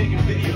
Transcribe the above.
taking video.